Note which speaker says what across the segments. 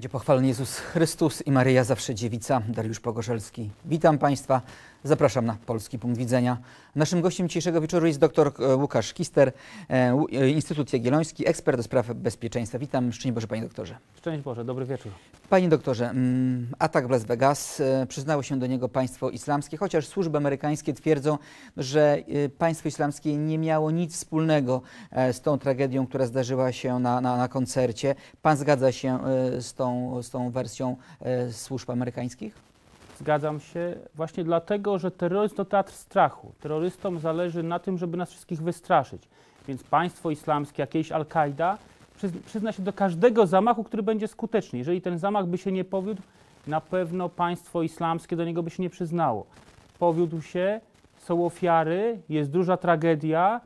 Speaker 1: Będzie pochwalony Jezus Chrystus i Maryja zawsze dziewica. Dariusz Pogorzelski. Witam Państwa. Zapraszam na Polski Punkt Widzenia. Naszym gościem dzisiejszego wieczoru jest dr e, Łukasz Kister, e, e, Instytut Jagielloński, ekspert do spraw bezpieczeństwa. Witam, szczęść Boże Panie doktorze.
Speaker 2: Szczęść Boże, dobry wieczór.
Speaker 1: Panie doktorze, mm, atak w Las Vegas, przyznało się do niego państwo islamskie, chociaż służby amerykańskie twierdzą, że państwo islamskie nie miało nic wspólnego z tą tragedią, która zdarzyła się na, na, na koncercie. Pan zgadza się z tą, z tą wersją służb amerykańskich?
Speaker 2: Zgadzam się właśnie dlatego, że terroryzm to teatr strachu. Terrorystom zależy na tym, żeby nas wszystkich wystraszyć. Więc państwo islamskie, jakieś Al-Kaida przyz- przyzna się do każdego zamachu, który będzie skuteczny. Jeżeli ten zamach by się nie powiódł, na pewno państwo islamskie do niego by się nie przyznało. Powiódł się, są ofiary, jest duża tragedia,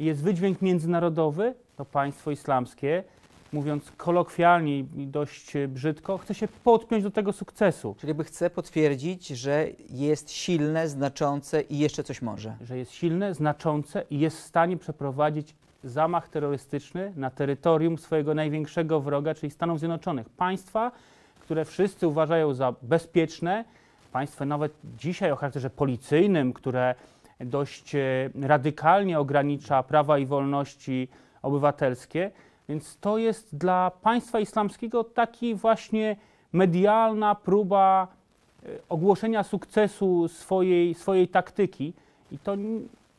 Speaker 2: jest wydźwięk międzynarodowy, to państwo islamskie, mówiąc kolokwialnie i dość e, brzydko, chce się podpiąć do tego sukcesu.
Speaker 1: Czyli by chce potwierdzić, że jest silne, znaczące i jeszcze coś może.
Speaker 2: że jest silne, znaczące i jest w stanie przeprowadzić zamach terrorystyczny na terytorium swojego największego wroga, czyli Stanów Zjednoczonych. Państwa, które wszyscy uważają za bezpieczne, państwa nawet dzisiaj o charakterze policyjnym, które dość e, radykalnie ogranicza prawa i wolności obywatelskie. Więc to jest dla państwa islamskiego taki właśnie medialna próba e, ogłoszenia sukcesu swojej, swojej taktyki. I to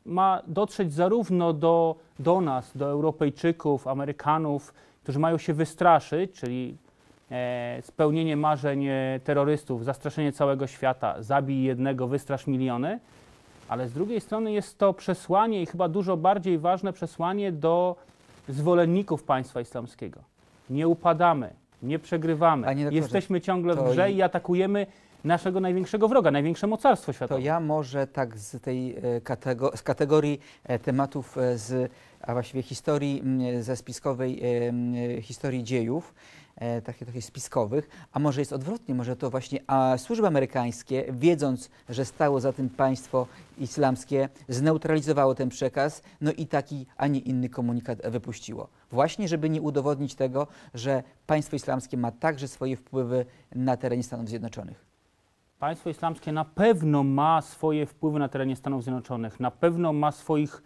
Speaker 2: ma dotrzeć zarówno do, do nas, do Europejczyków, Amerykanów, którzy mają się wystraszyć, czyli e, spełnienie marzeń e, terrorystów, zastraszenie całego świata, zabij jednego, wystrasz miliony, ale z drugiej strony jest to przesłanie i chyba dużo bardziej ważne przesłanie do zwolenników państwa islamskiego. Nie upadamy, nie przegrywamy, jesteśmy ciągle w
Speaker 1: to
Speaker 2: grze
Speaker 1: i-
Speaker 2: i atakujemy naszego największego wroga, największe mocarstwo
Speaker 1: To
Speaker 2: światowe.
Speaker 1: ja może tak z tej e, katego- z kategorii e, tematów e, z, a właściwie historii mm, ze spiskowej historii dziejów, e, takich trochę spiskowych, a może jest odwrotnie, może to właśnie a służby amerykańskie, wiedząc, że stało za tym państwo islamskie, zneutralizowało ten przekaz, no i taki, a nie inny komunikat wypuściło. Właśnie, żeby nie udowodnić tego, że państwo islamskie ma także swoje wpływy na terenie Stanów Zjednoczonych.
Speaker 2: Państwo islamskie na pewno ma swoje wpływy na terenie Stanów Zjednoczonych, na pewno ma swoich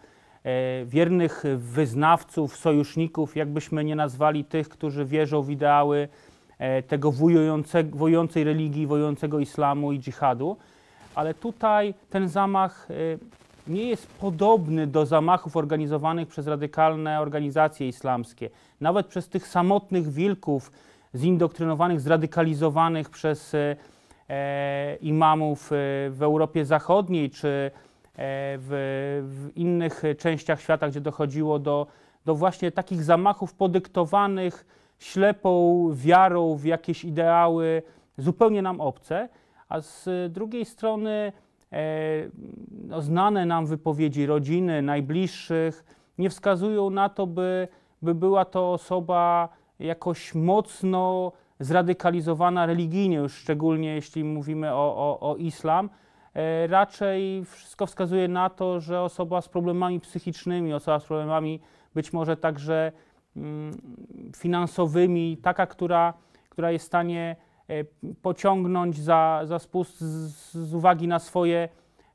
Speaker 2: wiernych wyznawców, sojuszników, jakbyśmy nie nazwali tych, którzy wierzą w ideały e, tego wojujące, wojującej religii, wojującego islamu i dżihadu. Ale tutaj ten zamach e, nie jest podobny do zamachów organizowanych przez radykalne organizacje islamskie, nawet przez tych samotnych wilków zindoktrynowanych, zradykalizowanych przez e, e, imamów e, w Europie Zachodniej czy e, w, w innych częściach świata, gdzie dochodziło do, do właśnie takich zamachów podyktowanych ślepą wiarą w jakieś ideały zupełnie nam obce, a z drugiej strony e, no, znane nam wypowiedzi rodziny, najbliższych nie wskazują na to, by, by była to osoba jakoś mocno zradykalizowana religijnie, już szczególnie jeśli mówimy o, o, o islam. E, raczej wszystko wskazuje na to, że osoba z problemami psychicznymi, osoba z problemami być może także mm, finansowymi, taka, która, która jest w stanie e, pociągnąć za, za spust z, z uwagi na swoje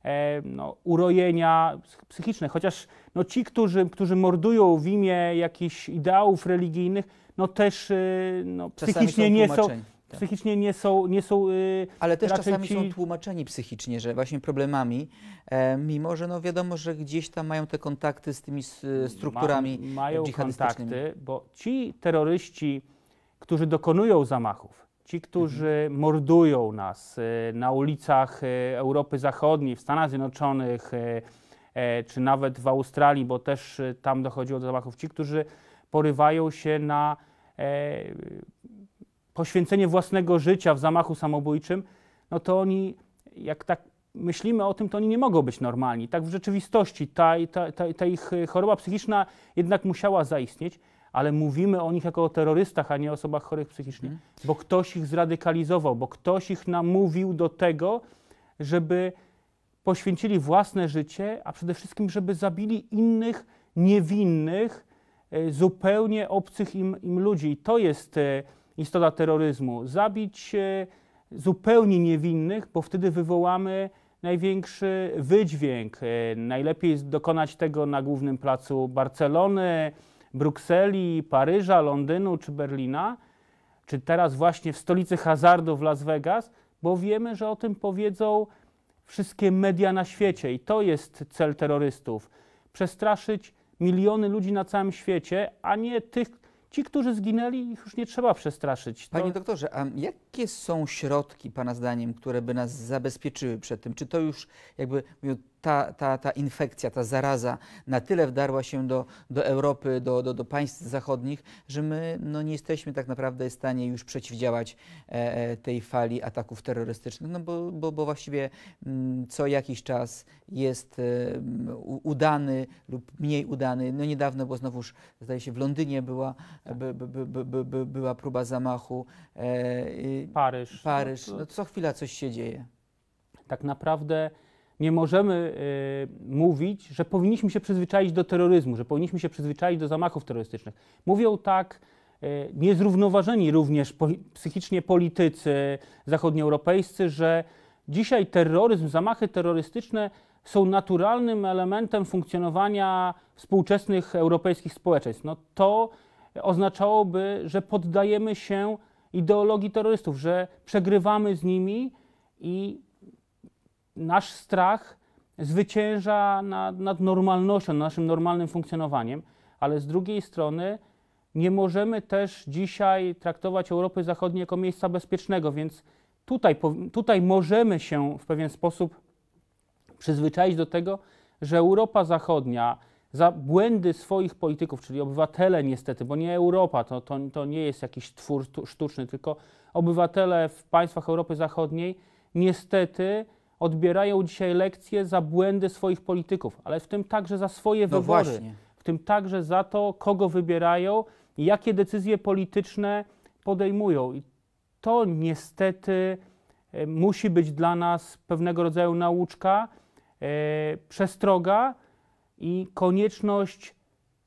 Speaker 2: e, no, urojenia psychiczne. Chociaż no, ci, którzy, którzy mordują w imię jakichś ideałów religijnych, no też no, psychicznie nie są. Psychicznie nie są, nie są y,
Speaker 1: Ale też czasami
Speaker 2: ci-
Speaker 1: są tłumaczeni psychicznie, że właśnie problemami, e, mimo że no wiadomo, że gdzieś tam mają te kontakty z tymi s- strukturami
Speaker 2: Ma, mają
Speaker 1: dżihadystycznymi.
Speaker 2: kontakty, bo ci terroryści, którzy dokonują zamachów, ci, którzy
Speaker 1: Mhm.
Speaker 2: mordują nas y, na ulicach y, Europy Zachodniej, w Stanach Zjednoczonych, y, e, czy nawet w Australii, bo też tam dochodziło do zamachów, ci, którzy porywają się na e, poświęcenie własnego życia w zamachu samobójczym, no to oni, jak tak myślimy o tym, to oni nie mogą być normalni. Tak w rzeczywistości ta, ta, ta, ta ich y, choroba psychiczna jednak musiała zaistnieć, ale mówimy o nich jako o terrorystach, a nie o osobach chorych psychicznie,
Speaker 1: Mhm.
Speaker 2: bo ktoś ich zradykalizował, bo ktoś ich namówił do tego, żeby poświęcili własne życie, a przede wszystkim, żeby zabili innych niewinnych, e, zupełnie obcych im, im ludzi. I to jest e, istota terroryzmu. Zabić zupełnie niewinnych, bo wtedy wywołamy największy wydźwięk. E, Najlepiej dokonać tego na głównym placu Barcelony, Brukseli, Paryża, Londynu czy Berlina, czy teraz właśnie w stolicy hazardu w Las Vegas, bo wiemy, że o tym powiedzą wszystkie media na świecie i to jest cel terrorystów. Przestraszyć miliony ludzi na całym świecie, a nie tych, ci, którzy zginęli, ich już nie trzeba przestraszyć. To-
Speaker 1: Panie doktorze, a jakie są środki, Pana zdaniem, które by nas zabezpieczyły przed tym? Czy to już jakby ta, ta, ta infekcja, ta zaraza na tyle wdarła się do, do Europy, do, do, do państw zachodnich, że my no, nie jesteśmy tak naprawdę w stanie już przeciwdziałać e, e, tej fali ataków terrorystycznych? No bo, bo, bo właściwie mm, co jakiś czas jest e, m, u- udany lub mniej udany. No niedawno, bo znowuż zdaje się w Londynie była, by, by, by, by, by, by, była próba zamachu. E,
Speaker 2: Paryż.
Speaker 1: Paryż,
Speaker 2: No
Speaker 1: no co chwila coś się dzieje.
Speaker 2: tak naprawdę nie możemy y, mówić, że powinniśmy się przyzwyczaić do terroryzmu, że powinniśmy się przyzwyczaić do zamachów terrorystycznych. Mówią tak y, niezrównoważeni również po, psychicznie politycy zachodnioeuropejscy, że dzisiaj terroryzm, zamachy terrorystyczne są naturalnym elementem funkcjonowania współczesnych europejskich społeczeństw. No to oznaczałoby, że poddajemy się ideologii terrorystów, że przegrywamy z nimi i nasz strach zwycięża nad, nad normalnością, nad naszym normalnym funkcjonowaniem, ale z drugiej strony nie możemy też dzisiaj traktować Europy Zachodniej jako miejsca bezpiecznego, więc tutaj, tutaj możemy się w pewien sposób przyzwyczaić do tego, że Europa Zachodnia za błędy swoich polityków, czyli obywatele niestety, bo nie Europa, to, to, to nie jest jakiś twór sztu- sztuczny, tylko obywatele w państwach Europy Zachodniej niestety odbierają dzisiaj lekcje za błędy swoich polityków, ale w tym także za swoje
Speaker 1: No
Speaker 2: wybory,
Speaker 1: właśnie.
Speaker 2: w tym także za to, kogo wybierają i jakie decyzje polityczne podejmują. I to niestety e, musi być dla nas pewnego rodzaju nauczka, e, przestroga i konieczność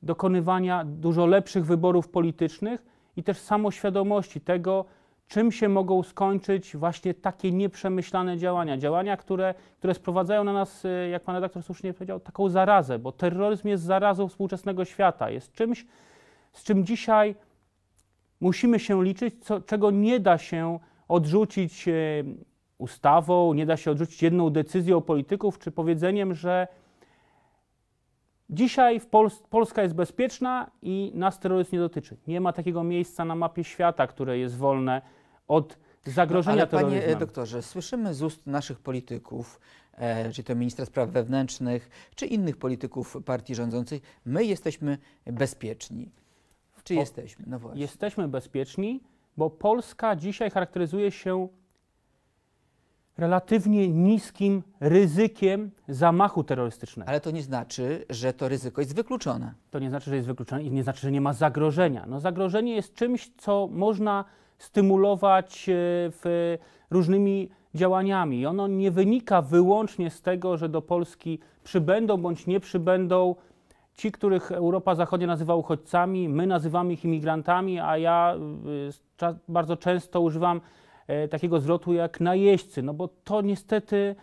Speaker 2: dokonywania dużo lepszych wyborów politycznych i też samoświadomości tego, czym się mogą skończyć właśnie takie nieprzemyślane działania. Działania, które, które sprowadzają na nas, e, jak pan redaktor słusznie powiedział, taką zarazę, bo terroryzm jest zarazą współczesnego świata, jest czymś, z czym dzisiaj musimy się liczyć, co, czego nie da się odrzucić e, ustawą, nie da się odrzucić jedną decyzją polityków czy powiedzeniem, że dzisiaj w Pols- Polska jest bezpieczna i nas terroryzm nie dotyczy. Nie ma takiego miejsca na mapie świata, które jest wolne od zagrożenia
Speaker 1: No, ale panie
Speaker 2: terroryzmem.
Speaker 1: e, doktorze, słyszymy z ust naszych polityków, e, czy to ministra spraw wewnętrznych, czy innych polityków partii rządzących, my jesteśmy bezpieczni. Czy jesteśmy? No właśnie.
Speaker 2: Jesteśmy bezpieczni, bo Polska dzisiaj charakteryzuje się relatywnie niskim ryzykiem zamachu terrorystycznego.
Speaker 1: Ale to nie znaczy, że to ryzyko jest wykluczone.
Speaker 2: To nie znaczy, że jest wykluczone i nie znaczy, że nie ma zagrożenia. No, zagrożenie jest czymś, co można stymulować e, w różnymi działaniami. I ono nie wynika wyłącznie z tego, że do Polski przybędą bądź nie przybędą ci, których Europa Zachodnia nazywa uchodźcami, my nazywamy ich imigrantami, a ja cza- bardzo często używam e, takiego zwrotu jak najeźdźcy, no bo to niestety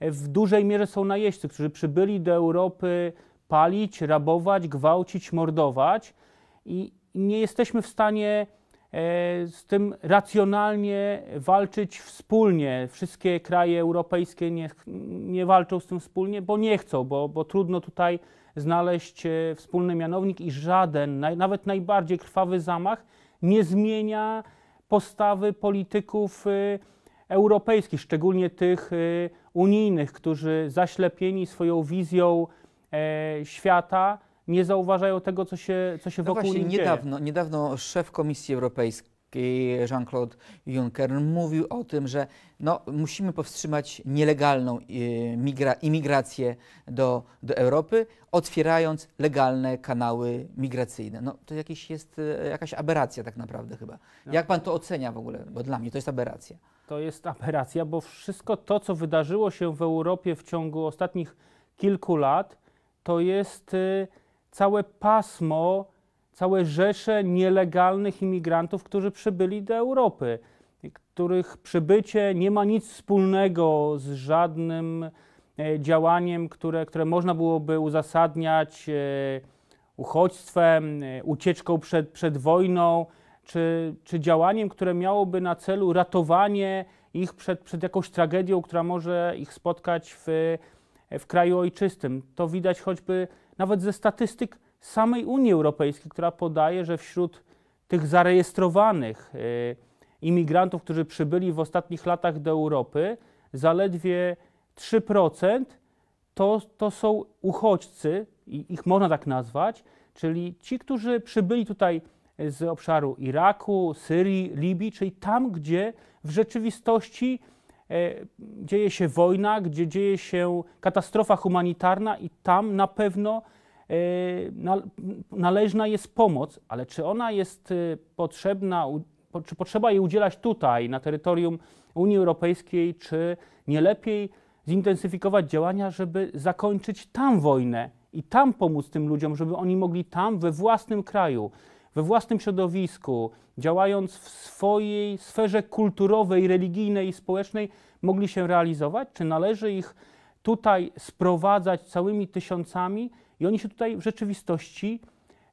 Speaker 2: e, w dużej mierze są najeźdźcy, którzy przybyli do Europy palić, rabować, gwałcić, mordować i nie jesteśmy w stanie e, z tym racjonalnie walczyć wspólnie. Wszystkie kraje europejskie nie, nie walczą z tym wspólnie, bo nie chcą, bo, bo trudno tutaj znaleźć e, wspólny mianownik i żaden, nawet najbardziej krwawy zamach nie zmienia postawy polityków e, europejskich, szczególnie tych e, unijnych, którzy zaślepieni swoją wizją e, świata nie zauważają tego, co się, co się
Speaker 1: No
Speaker 2: wokół
Speaker 1: właśnie,
Speaker 2: nich dzieje.
Speaker 1: niedawno, niedawno szef Komisji Europejskiej Jean-Claude Juncker mówił o tym, że no, musimy powstrzymać nielegalną e, migra, imigrację do, do Europy, otwierając legalne kanały migracyjne. No, to jakiś jest e, jakaś aberracja tak naprawdę chyba.
Speaker 2: No.
Speaker 1: Jak pan to ocenia w ogóle? Bo dla mnie to jest aberracja.
Speaker 2: To jest aberracja, bo wszystko to, co wydarzyło się w Europie w ciągu ostatnich kilku lat, to jest y, całe pasmo całe rzesze nielegalnych imigrantów, którzy przybyli do Europy, których przybycie nie ma nic wspólnego z żadnym e, działaniem, które, które można byłoby uzasadniać e, uchodźstwem, e, ucieczką przed, przed wojną, czy, czy działaniem, które miałoby na celu ratowanie ich przed, przed jakąś tragedią, która może ich spotkać w, w kraju ojczystym. To widać choćby nawet ze statystyk samej Unii Europejskiej, która podaje, że wśród tych zarejestrowanych y, imigrantów, którzy przybyli w ostatnich latach do Europy, zaledwie 3% to, to są uchodźcy, ich można tak nazwać, czyli ci, którzy przybyli tutaj z obszaru Iraku, Syrii, Libii, czyli tam, gdzie w rzeczywistości e, dzieje się wojna, gdzie dzieje się katastrofa humanitarna i tam na pewno należna jest pomoc, ale czy ona jest e, potrzebna, czy potrzeba jej udzielać tutaj, na terytorium Unii Europejskiej, czy nie lepiej zintensyfikować działania, żeby zakończyć tam wojnę i tam pomóc tym ludziom, żeby oni mogli tam, we własnym kraju, we własnym środowisku, działając w swojej sferze kulturowej, religijnej i społecznej, mogli się realizować? Czy należy ich tutaj sprowadzać całymi tysiącami i oni się tutaj w rzeczywistości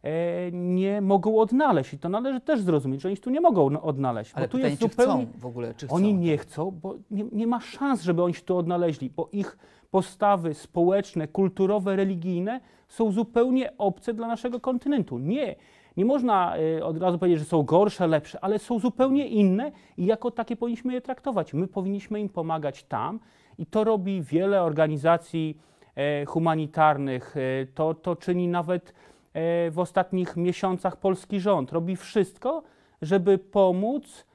Speaker 2: e, nie mogą odnaleźć. I to należy też zrozumieć, że oni się tu nie mogą odnaleźć.
Speaker 1: Ale
Speaker 2: bo tu
Speaker 1: pytanie,
Speaker 2: jest zupełnie...
Speaker 1: chcą w ogóle, czy chcą?
Speaker 2: Oni nie chcą, bo nie, nie ma szans, żeby oni się tu odnaleźli, bo ich postawy społeczne, kulturowe, religijne są zupełnie obce dla naszego kontynentu. Nie, nie można y, od razu powiedzieć, że są gorsze, lepsze, ale są zupełnie inne i jako takie powinniśmy je traktować. My powinniśmy im pomagać tam i to robi wiele organizacji e, humanitarnych. E, to, to czyni nawet e, w ostatnich miesiącach polski rząd. Robi wszystko, żeby pomóc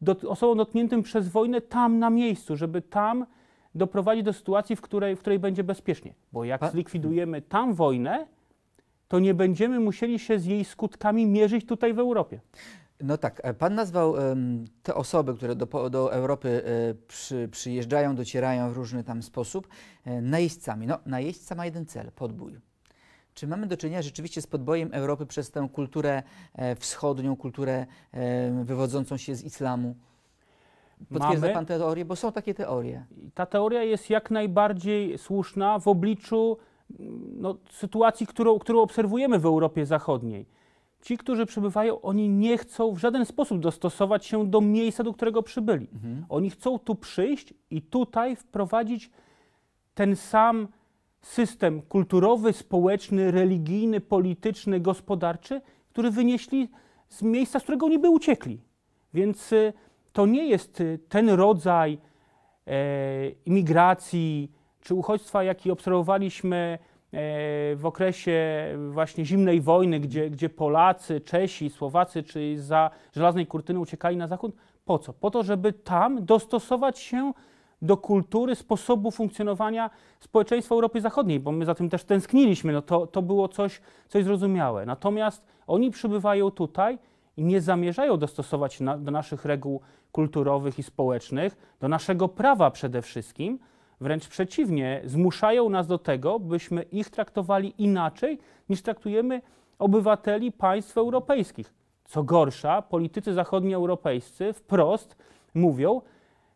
Speaker 2: do, osobom dotkniętym przez wojnę tam na miejscu, żeby tam doprowadzić do sytuacji, w której, w której będzie bezpiecznie. Bo jak zlikwidujemy tam wojnę, to nie będziemy musieli się z jej skutkami mierzyć tutaj w Europie.
Speaker 1: No tak, e, pan nazwał um, te osoby, które do, do Europy e, przy, przyjeżdżają, docierają w różny tam sposób, e, najeźdźcami. No, najeźdźca ma jeden cel podbój. Czy mamy do czynienia rzeczywiście z podbojem Europy przez tę kulturę e, wschodnią, kulturę e, wywodzącą się z islamu? Potwierdza
Speaker 2: Mamy.
Speaker 1: pan teorię? Bo są takie teorie.
Speaker 2: Ta teoria jest jak najbardziej słuszna w obliczu no, sytuacji, którą, którą obserwujemy w Europie Zachodniej. Ci, którzy przybywają, oni nie chcą w żaden sposób dostosować się do miejsca, do którego przybyli.
Speaker 1: Mhm.
Speaker 2: Oni chcą tu przyjść i tutaj wprowadzić ten sam system kulturowy, społeczny, religijny, polityczny, gospodarczy, który wynieśli z miejsca, z którego niby uciekli. Więc y, to nie jest y, ten rodzaj e, imigracji czy uchodźstwa, jaki obserwowaliśmy w okresie właśnie zimnej wojny, gdzie, gdzie Polacy, Czesi, Słowacy czy za żelaznej kurtyny uciekali na zachód. Po co? Po to, żeby tam dostosować się do kultury, sposobu funkcjonowania społeczeństwa Europy Zachodniej, bo my za tym też tęskniliśmy, no to, to było coś, coś zrozumiałe. Natomiast oni przybywają tutaj i nie zamierzają dostosować na, do naszych reguł kulturowych i społecznych, do naszego prawa przede wszystkim, wręcz przeciwnie, zmuszają nas do tego, byśmy ich traktowali inaczej niż traktujemy obywateli państw europejskich. Co gorsza, politycy zachodnioeuropejscy wprost mówią,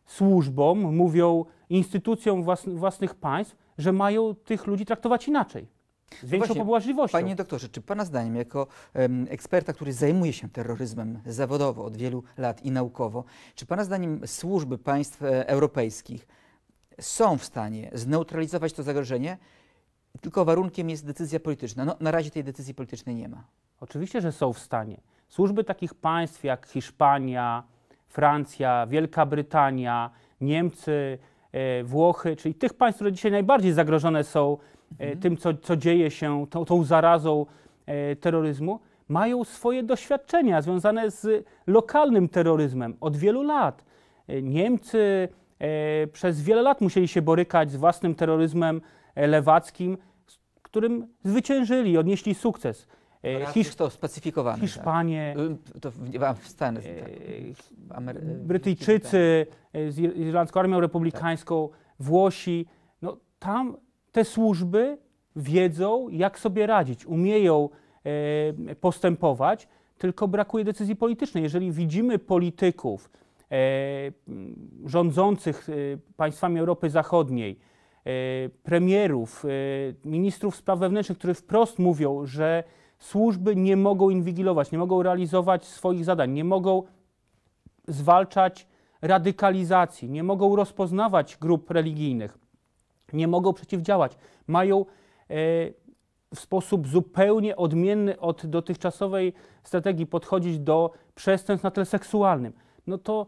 Speaker 2: służbom, mówią instytucjom własnych państw, że mają tych ludzi traktować inaczej. Z większą
Speaker 1: właśnie,
Speaker 2: pobłażliwością.
Speaker 1: Panie doktorze, czy Pana zdaniem, jako um, eksperta, który zajmuje się terroryzmem zawodowo od wielu lat i naukowo, czy Pana zdaniem służby państw e, europejskich są w stanie zneutralizować to zagrożenie, tylko warunkiem jest decyzja polityczna? No, na razie tej decyzji politycznej nie ma.
Speaker 2: Oczywiście, że są w stanie. Służby takich państw jak Hiszpania, Francja, Wielka Brytania, Niemcy, e, Włochy, czyli tych państw, które dzisiaj najbardziej zagrożone są e, mhm. tym, co, co dzieje się, tą, tą zarazą e, terroryzmu, mają swoje doświadczenia związane z lokalnym terroryzmem od wielu lat. Niemcy przez wiele lat musieli się borykać z własnym terroryzmem lewackim, którym zwyciężyli, odnieśli sukces.
Speaker 1: E, Hisz... to.
Speaker 2: Tak. Hiszpanie,
Speaker 1: tak. to w, Stanach, tak.
Speaker 2: Amery... Brytyjczycy z Irlandzką Armią Republikańską, tak. Włosi. No, tam te służby wiedzą, jak sobie radzić, umieją e, postępować, tylko brakuje decyzji politycznej. Jeżeli widzimy polityków e, rządzących e, państwami Europy Zachodniej, e, premierów, e, ministrów spraw wewnętrznych, którzy wprost mówią, że służby nie mogą inwigilować, nie mogą realizować swoich zadań, nie mogą zwalczać radykalizacji, nie mogą rozpoznawać grup religijnych, nie mogą przeciwdziałać, mają e, w sposób zupełnie odmienny od dotychczasowej strategii podchodzić do przestępstw na tle seksualnym, no to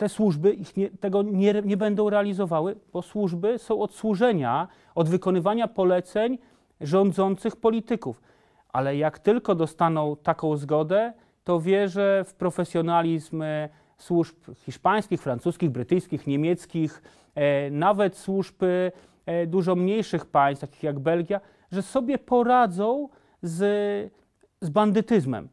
Speaker 2: te służby ich nie, tego nie, nie będą realizowały, bo służby są od służenia, od wykonywania poleceń rządzących polityków. Ale jak tylko dostaną taką zgodę, to wierzę w profesjonalizm służb hiszpańskich, francuskich, brytyjskich, niemieckich, e, nawet służb e, dużo mniejszych państw, takich jak Belgia, że sobie poradzą z, z bandytyzmem.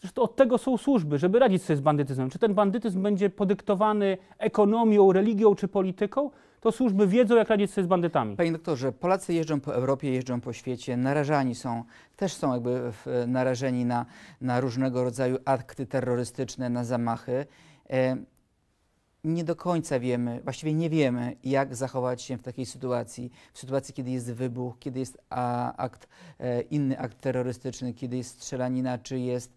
Speaker 2: Zresztą od tego są służby, żeby radzić sobie z bandytyzmem. Czy ten bandytyzm będzie podyktowany ekonomią, religią czy polityką, to służby wiedzą, jak radzić sobie z bandytami.
Speaker 1: Panie doktorze, Polacy jeżdżą po Europie, jeżdżą po świecie, narażani są, też są jakby narażeni na, na różnego rodzaju akty terrorystyczne, na zamachy. Nie do końca wiemy, właściwie nie wiemy, jak zachować się w takiej sytuacji, w sytuacji, kiedy jest wybuch, kiedy jest akt, e, inny akt terrorystyczny, kiedy jest strzelanina, czy jest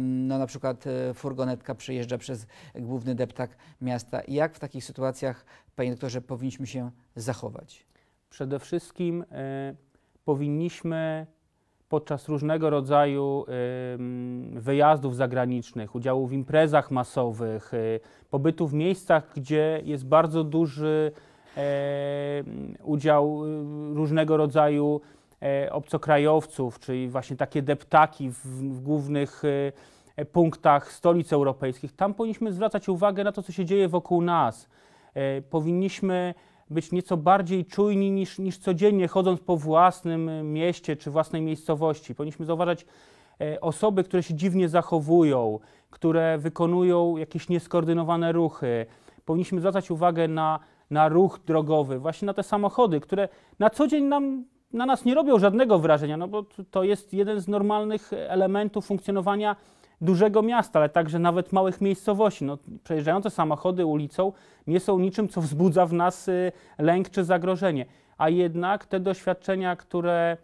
Speaker 1: no, na przykład e, furgonetka przejeżdża przez główny deptak miasta. Jak w takich sytuacjach, panie doktorze, powinniśmy się zachować?
Speaker 2: Przede wszystkim e, powinniśmy podczas różnego rodzaju wyjazdów zagranicznych, udziału w imprezach masowych, y, pobytu w miejscach, gdzie jest bardzo duży e, udział y, różnego rodzaju e, obcokrajowców, czyli właśnie takie deptaki w, w głównych e, punktach stolic europejskich. Tam powinniśmy zwracać uwagę na to, co się dzieje wokół nas. E, powinniśmy być nieco bardziej czujni niż, niż codziennie, chodząc po własnym mieście czy własnej miejscowości. Powinniśmy zauważać e, osoby, które się dziwnie zachowują, które wykonują jakieś nieskoordynowane ruchy. Powinniśmy zwracać uwagę na, na ruch drogowy, właśnie na te samochody, które na co dzień nam, na nas nie robią żadnego wrażenia, no bo to jest jeden z normalnych elementów funkcjonowania dużego miasta, ale także nawet małych miejscowości. No, przejeżdżające samochody ulicą nie są niczym, co wzbudza w nas y, lęk czy zagrożenie. A jednak te doświadczenia, które,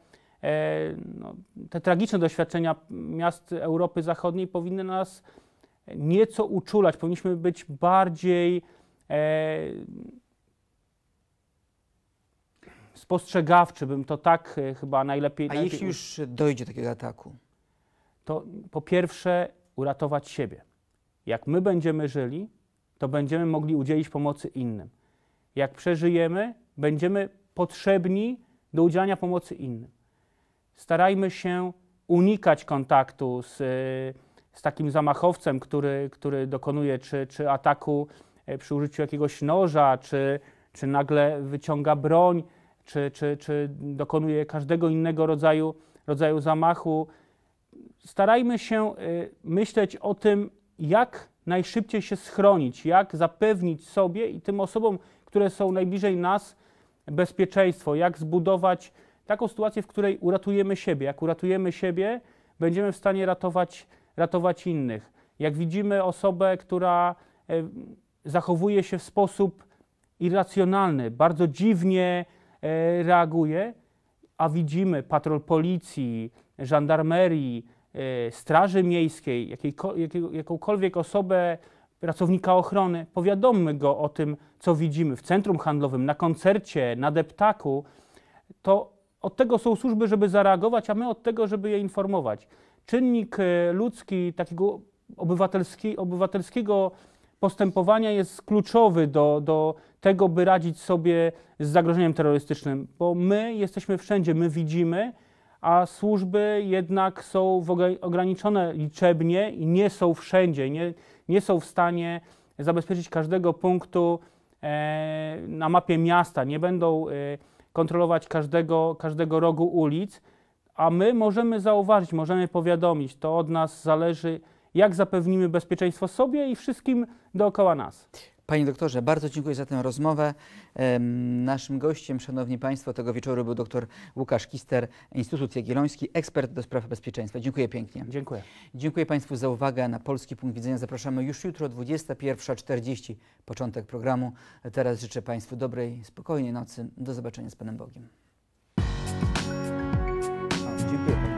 Speaker 2: e, no, te tragiczne doświadczenia miast Europy Zachodniej powinny nas nieco uczulać. Powinniśmy być bardziej e, spostrzegawczy, bym to tak e, chyba najlepiej.
Speaker 1: A
Speaker 2: najlepiej
Speaker 1: jeśli już dojdzie do takiego ataku?
Speaker 2: To po pierwsze uratować siebie. Jak my będziemy żyli, to będziemy mogli udzielić pomocy innym. Jak przeżyjemy, będziemy potrzebni do udzielania pomocy innym. Starajmy się unikać kontaktu z, z takim zamachowcem, który, który dokonuje czy, czy ataku e, przy użyciu jakiegoś noża, czy, czy nagle wyciąga broń, czy, czy, czy dokonuje każdego innego rodzaju, rodzaju zamachu starajmy się y, myśleć o tym, jak najszybciej się schronić, jak zapewnić sobie i tym osobom, które są najbliżej nas, bezpieczeństwo, jak zbudować taką sytuację, w której uratujemy siebie. Jak uratujemy siebie, będziemy w stanie ratować, ratować innych. Jak widzimy osobę, która e, zachowuje się w sposób irracjonalny, bardzo dziwnie e, reaguje, a widzimy patrol policji, żandarmerii, straży miejskiej, jakąkolwiek osobę, pracownika ochrony, powiadommy go o tym, co widzimy w centrum handlowym, na koncercie, na deptaku, to od tego są służby, żeby zareagować, a my od tego, żeby je informować. Czynnik e, ludzki takiego obywatelski, obywatelskiego postępowania jest kluczowy do, do tego, by radzić sobie z zagrożeniem terrorystycznym, bo my jesteśmy wszędzie, my widzimy, a służby jednak są ograniczone liczebnie i nie są wszędzie, nie, nie są w stanie zabezpieczyć każdego punktu e, na mapie miasta, nie będą e, kontrolować każdego, każdego rogu ulic, a my możemy zauważyć, możemy powiadomić, to od nas zależy, jak zapewnimy bezpieczeństwo sobie i wszystkim dookoła nas.
Speaker 1: Panie doktorze, bardzo dziękuję za tę rozmowę. Naszym gościem, szanowni państwo, tego wieczoru był dr Łukasz Kister, Instytut Jagielloński, ekspert do spraw bezpieczeństwa. Dziękuję pięknie.
Speaker 2: Dziękuję.
Speaker 1: Dziękuję Państwu za uwagę. Na Polski Punkt Widzenia zapraszamy już jutro, 21.40, początek programu. Teraz życzę Państwu dobrej, spokojnej nocy. Do zobaczenia z Panem Bogiem. O, dziękuję.